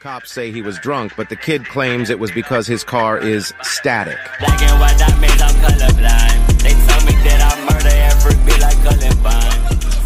cops say he was drunk, but the kid claims it was because his car is static. Black and white, that means I'm colorblind. They tell me that I murder every beat like Columbine.